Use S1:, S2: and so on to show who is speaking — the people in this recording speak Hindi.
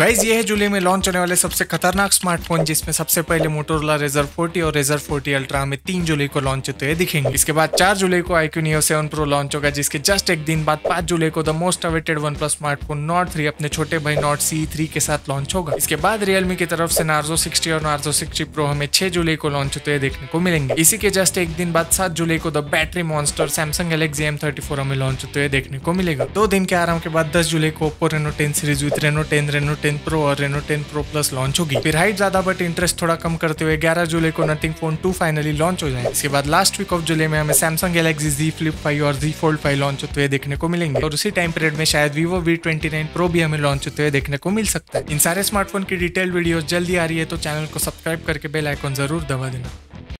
S1: गाइज़ ये है जुलाई में लॉन्च होने वाले सबसे खतरनाक स्मार्टफ़ोन जिसमें सबसे पहले मोटोरोला रेजर 40 और रेजर 40 अल्ट्रा में तीन जुलाई को लॉन्च होते हुए दिखेंगे। इसके बाद चार जुलाई को iQOO neo seven pro launch होगा, जिसके जस्ट एक दिन बाद पाँच जुलाई को the most awaited OnePlus smartphone Nord three अपने छोटे भाई नॉट सी थ्री के साथ लॉन्च होगा। इसके बाद रियलमी की तरफ़ से नार्जो सिक्सटी और नार्जो सिक्सटी प्रो हमें छह जुलाई को लॉन्च होते हुए देखने को मिलेंगे। इसी के जस्ट एक दिन बाद सात जुलाई को the battery monster Samsung Galaxy M thirty four हमें लॉन्च होते हुए देखने को मिलेगा। दो दिन के आराम के बाद दस जुलाई को Oppo Reno ten series with Reno ten Reno ten pro और Reno ten pro plus launch होगी। फिर हाइट ज़्यादा बट इंटरेस्ट थोड़ा कम करते हुए ग्यारह जुलाई को Nothing phone two finally launch हो जाए। इसके बाद लास्ट वीक ऑफ़ जुलाई में हमें Samsung Galaxy Z flip five और जी फोल्ड फाइव लॉन्च होते हुए देखने को मिलेंगे। और उसी टाइम पीरियड में शायद Vivo V twenty nine pro भी हमें लॉन्च होते हुए देखने को मिल सकता है। इन सारे स्मार्टफ़ोन की डिटेल वीडियो जल्दी आ रही है तो चैनल को सब्सक्राइब करके बेल आइकॉन ज़रूर दबा देना।